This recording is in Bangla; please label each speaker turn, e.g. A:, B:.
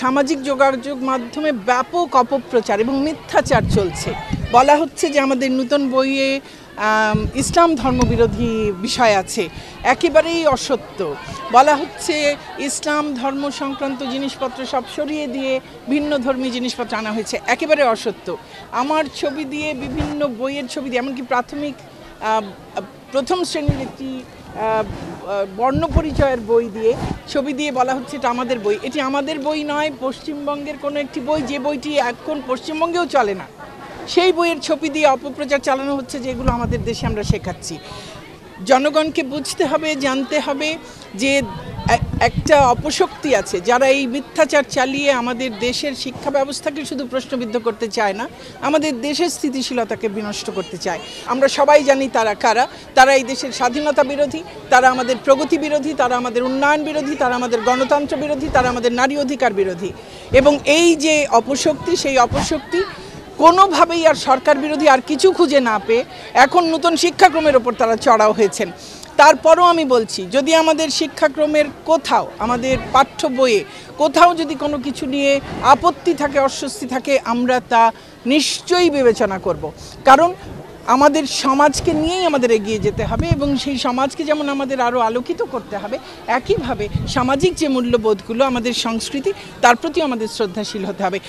A: সামাজিক যোগাযোগ মাধ্যমে ব্যাপক অপপ্রচার এবং মিথ্যাচার চলছে। বলা হচ্ছে যে আমাদের নূতন বইয়ে ইসলাম ধর্মবিরোধী বিষয় আছে। একেবারেই অসত্য। বলা হচ্ছে ইসলাম ধর্ম সংক্রান্ত জিনিসপত্র সব সরিয়ে দিয়ে ভিন্ন ধর্মী জিনিসপত্র আনা হয়েছে। একেবারে অসত্য। আমার ছবি দিয়ে বিভিন্ন বইয়ের ছবি দিয়ে, এমনকি প্রাথমিক প্রথম শ্রেণির একটি বর্ণ পরিচয়ের বই দিয়ে, ছবি দিয়ে বলা হচ্ছে এটা আমাদের বই। এটি আমাদের বই নয়, পশ্চিমবঙ্গের কোনো একটি বই, যে বইটি এখন পশ্চিমবঙ্গেও চলে না। সেই বইয়ের ছবি দিয়ে অপপ্রচার চালানো হচ্ছে যেগুলো আমাদের দেশে আমরা শেখাচ্ছি। জনগণকে বুঝতে হবে, জানতে হবে যে একটা অপশক্তি আছে। যারা এই মিথ্যাচার চালিয়ে আমাদের দেশের শিক্ষা ব্যবস্থাকে শুধু প্রশ্নবিদ্ধ করতে চায় না, আমাদের দেশের স্থিতিশীলতাকে বিনষ্ট করতে চায়। আমরা সবাই জানি তারা কারা। তারা এই দেশের স্বাধীনতা বিরোধী, তারা আমাদের প্রগতি বিরোধী, তারা আমাদের উন্নয়ন বিরোধী, তারা আমাদের গণতন্ত্র বিরোধী, তারা আমাদের নারী অধিকার বিরোধী। এবং এই যে অপশক্তি, সেই অপশক্তি কোনোভাবেই আর সরকার বিরোধী আর কিছু খুঁজে না পেয়ে এখন নতুন শিক্ষাক্রমের ওপর তারা চড়াও হয়েছেন। তারপরও আমি বলছি, যদি আমাদের শিক্ষাক্রমের কোথাও, আমাদের পাঠ্য বইয়ে কোথাও যদি কোনো কিছু নিয়ে আপত্তি থাকে, অস্বস্তি থাকে, আমরা তা নিশ্চয়ই বিবেচনা করব। কারণ আমাদের সমাজকে নিয়েই আমাদের এগিয়ে যেতে হবে এবং সেই সমাজকে যেমন আমাদের আরও আলোকিত করতে হবে, একইভাবে সামাজিক যে মূল্যবোধগুলো, আমাদের সংস্কৃতি, তার প্রতিও আমাদের শ্রদ্ধাশীল হতে হবে।